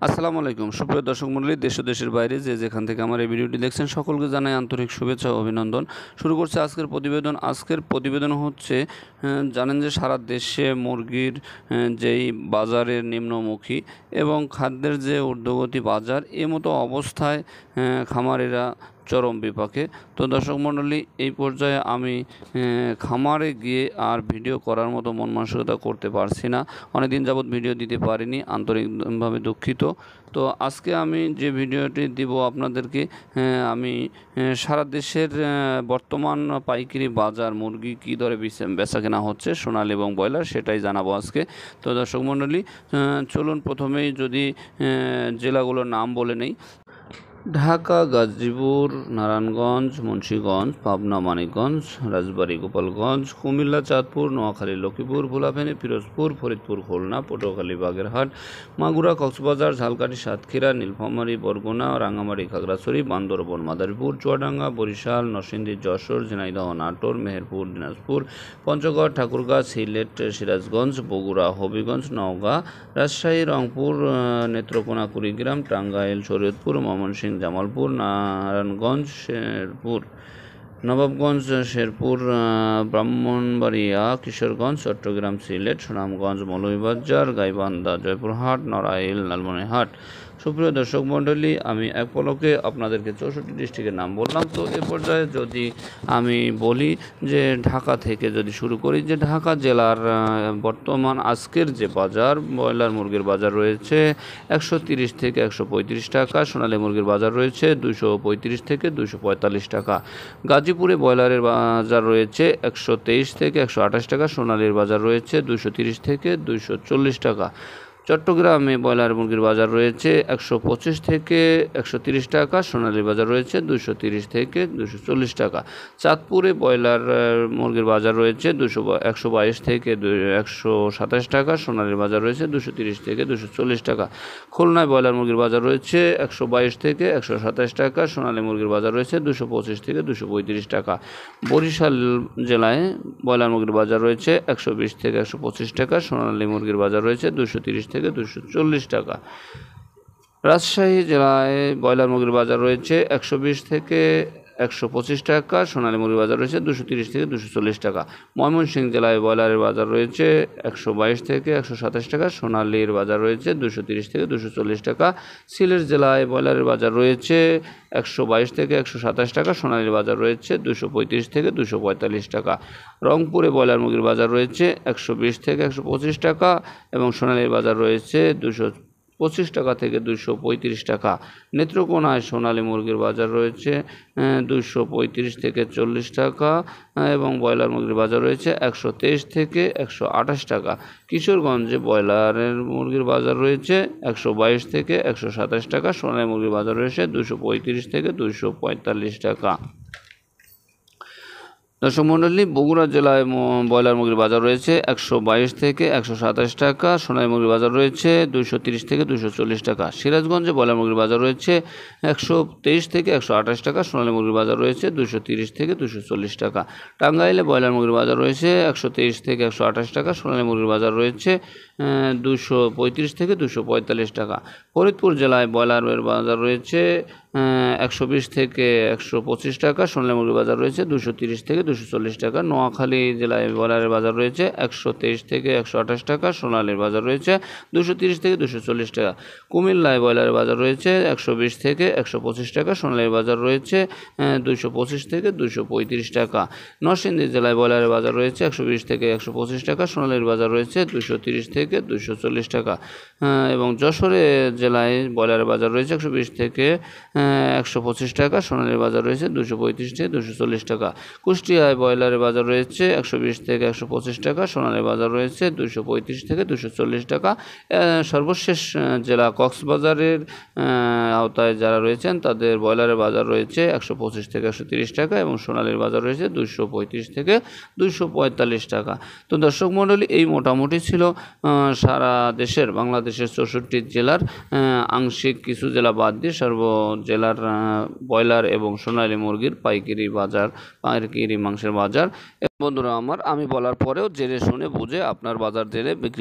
আসসালামু আলাইকুম। সুপ্রিয় দর্শক মন্ডলী দেশ দেশের বাইরে যে যেখান থেকে আমার এই ভিডিওটি দেখছেন সকলকে জানাই আন্তরিক শুভেচ্ছা ও অভিনন্দন। শুরু করছে আজকের প্রতিবেদন। আজকের প্রতিবেদন হচ্ছে জানেন যে সারা দেশে মুরগির যেই বাজারের নিম্নমুখী এবং খাদ্যের যে ঊর্ধ্বগতি বাজার এ মতো অবস্থায় আহ, খামারিরা চরম বিপাকে। তো দর্শক মণ্ডলী, এই পর্যায়ে আমি খামারে গিয়ে আর ভিডিও করার মতো মন মানসিকতা করতে পারছি না। অনেকদিন যাবৎ ভিডিও দিতে পারিনি, আন্তরিকভাবে দুঃখিত। তো আজকে আমি যে ভিডিওটি দিব আপনাদেরকে আমি সারা দেশের বর্তমান পাইকারি বাজার মুরগি কী দরে বেচা- কেনা হচ্ছে, সোনালী এবং ব্রয়লার সেটাই জানাব আজকে। তো দর্শক মণ্ডলী চলুন প্রথমেই যদি জেলাগুলোর নাম বলে নেই ঢাকা, গাজীপুর, নারায়ণগঞ্জ, মুন্সীগঞ্জ, পাবনা, মানিকগঞ্জ, রাজবাড়ী, গোপালগঞ্জ, কুমিল্লা, চাঁদপুর, নোয়াখালী, লক্ষ্মীপুর ভোলাফেনী পিরোজপুর, ফরিদপুর, খুলনা, পটুয়াখালী, বাগেরহাট, মাগুরা, কক্সবাজার, ঝালকাঠি, সাতক্ষীরা, নীলফামারী, বরগুনা রাঙামাটি খাগড়াছড়ি, বান্দরবন, মাদারীপুর, চুয়াডাঙ্গা, বরিশাল, নরসিংদী, যশোর, ঝিনাইদহ, নাটোর, মেহেরপুর, দিনাজপুর, পঞ্চগড়, ঠাকুরগাঁ, সিলেট, সিরাজগঞ্জ, বগুড়া, হবিগঞ্জ, নওগাঁ, রাজশাহী, রংপুর নেত্রকোনা, কুড়িগ্রাম, টাঙ্গাইল, শরীয়তপুর, ময়মনসিংহ জামালপুর, নারায়ণগঞ্জ, শেরপুর, নবাবগঞ্জ, শেরপুর ব্রাহ্মণবাড়িয়া, কিশোরগঞ্জ, চট্টগ্রাম, সিলেট, সুনামগঞ্জ, মৌলভীবাজার, গাইবান্ধা, জয়পুরহাট, নড়াইল, লালমনিরহাট সুপ্রিয় দর্শক মণ্ডলী, আমি এক পলকে আপনাদেরকে চৌষট্টি ডিস্ট্রিক্টের নাম বললাম। তো এ পর্যায়ে যদি আমি বলি যে ঢাকা থেকে যদি শুরু করি যে ঢাকা জেলার বর্তমান আজকের যে বাজার, ব্রয়লার মুরগির বাজার রয়েছে একশো থেকে একশো পঁয়ত্রিশ টাকা, সোনালী মুরগির বাজার রয়েছে দুশো থেকে দুশো টাকা। গাজীপুরে ব্রয়লারের বাজার রয়েছে একশো তেইশ থেকে একশো আঠাশ টাকা, সোনালীর বাজার রয়েছে দুশো থেকে দুশো টাকা। চট্টগ্রামে ব্রয়লার মুরগির বাজার রয়েছে একশো পঁচিশ থেকে একশো তিরিশ টাকা, সোনালী বাজার রয়েছে দুশো তিরিশ থেকে দুশো চল্লিশ টাকা। চাঁদপুরে ব্রয়লার মুরগির বাজার রয়েছে দুশো একশো বাইশ থেকে একশো সাতাশ টাকা সোনালীর বাজার রয়েছে দুশো তিরিশ থেকে দুশো চল্লিশ টাকা। খুলনায় ব্রয়লার মুরগির বাজার রয়েছে একশো বাইশ থেকে একশো সাতাশ টাকা, সোনালী মুরগির বাজার রয়েছে দুশো পঁচিশ থেকে দুশো পঁয়ত্রিশ টাকা। বরিশাল জেলায় ব্রয়লার মুরগির বাজার রয়েছে একশো বিশ থেকে একশো পঁচিশ টাকা, সোনালী মুরগির বাজার রয়েছে দুশো তিরিশ থেকে দুশো চল্লিশ টাকা। রাজশাহী জেলায় ব্রয়লার মুরগির বাজার রয়েছে একশো বিশ থেকে একশো পঁচিশ টাকা, সোনালী মুরগির বাজার রয়েছে দুশো তিরিশ থেকে দুশো চল্লিশ টাকা। ময়মনসিংহ জেলায় ব্রয়লারের বাজার রয়েছে একশো বাইশ থেকে একশো সাতাশ টাকা, সোনালীর বাজার রয়েছে দুশো তিরিশ থেকে দুশো চল্লিশ টাকা। সিলেট জেলায় ব্রয়লারের বাজার রয়েছে একশো বাইশ থেকে একশো সাতাশ টাকা, সোনালীর বাজার রয়েছে দুশো পঁয়ত্রিশ থেকে দুশো পঁয়তাল্লিশ টাকা। রংপুরে ব্রয়লার মুরগির বাজার রয়েছে একশো বিশ থেকে একশো পঁচিশ টাকা এবং সোনালীর বাজার রয়েছে দুশো পঁচিশ টাকা থেকে দুশো পঁয়ত্রিশ টাকা। নেত্রকোনায় সোনালী মুরগির বাজার রয়েছে দুশো পঁয়ত্রিশ থেকে চল্লিশ টাকা এবং ব্রয়লার মুরগির বাজার রয়েছে একশো তেইশ থেকে একশো আঠাশ টাকা। কিশোরগঞ্জে ব্রয়লারের মুরগির বাজার রয়েছে একশো বাইশ থেকে একশো সাতাশ টাকা, সোনালী মুরগির বাজার রয়েছে দুশো পঁয়ত্রিশ থেকে দুশো পঁয়তাল্লিশ টাকা। দর্শক বগুড়া জেলায় ব্রয়লার মুরগির বাজার রয়েছে একশো বাইশ থেকে একশো সাতাশ টাকা, সোনালী মুরগির বাজার রয়েছে দুশো তিরিশ থেকে দুশো চল্লিশ টাকা। সিরাজগঞ্জে ব্রয়লার মুরগির বাজার রয়েছে একশো তেইশ থেকে একশো আঠাশ টাকা, সোনালী মুরগির বাজার রয়েছে দুশো তিরিশ থেকে দুশো চল্লিশ টাকা। টাঙ্গাইলে ব্রয়লার মুরগির বাজার রয়েছে একশো তেইশ থেকে একশো আঠাশ টাকা, সোনালী মুরগির বাজার রয়েছে দুশো পঁয়ত্রিশ থেকে দুশো পঁয়তাল্লিশ টাকা। ফরিদপুর জেলায় ব্রয়লারের বাজার রয়েছে একশো বিশ থেকে একশো পঁচিশ টাকা, সোনালী মুরগির বাজার রয়েছে দুশো তিরিশ থেকে দুশো চল্লিশ টাকা, নোয়াখালী জেলায় ব্রয়লারের বাজার রয়েছে একশো তেইশ থেকে একশো আঠাশ টাকা, সোনালীর বাজার রয়েছে দুশো তিরিশ থেকে দুশো চল্লিশ টাকা। কুমিল্লায় ব্রয়লারের বাজার রয়েছে একশো বিশ থেকে একশো পঁচিশ টাকা, সোনালীর বাজার রয়েছে দুশো পঁচিশ থেকে দুশো পঁয়ত্রিশ টাকা। নরসিংদী জেলায় ব্রয়লারের বাজার রয়েছে একশো বিশ থেকে একশো পঁচিশ টাকা, সোনালীর বাজার রয়েছে দুশো তিরিশ থেকে দুশো চল্লিশ টাকা। এবং যশোরে জেলায় ব্রয়লারের বাজার রয়েছে একশো বিশ থেকে একশো পঁচিশ টাকা সোনালীর বাজার রয়েছে দুশো পঁয়ত্রিশ থেকে দুশো চল্লিশ টাকা। কুষ্টিয়ায় ব্রয়লারের বাজার রয়েছে একশো বিশ থেকে একশো পঁচিশ টাকা সোনালীর বাজার রয়েছে দুশো পঁয়ত্রিশ থেকে দুশো চল্লিশ টাকা। সর্বশেষ জেলা কক্সবাজারের আওতায় যারা রয়েছেন তাদের ব্রয়লারের বাজার রয়েছে একশো পঁচিশ থেকে একশো তিরিশ টাকা এবং সোনালীর বাজার রয়েছে দুশো পঁয়ত্রিশ থেকে দুশো পঁয়তাল্লিশ টাকা। তো দর্শক মণ্ডলী, এই মোটামুটি ছিল সারা দেশের, বাংলাদেশের চৌষট্টি জেলার আংশিক কিছু জেলা বাদ দিয়ে সর্ব জেলার ব্রয়লার এবং সোনালী মুরগির পাইকারি বাজার, পাইকারি মাংসের বাজার। বন্ধুরা আমার, আমি বলার পরেও জেনে শুনে বুঝে আপনার বাজার জেনে বিক্রি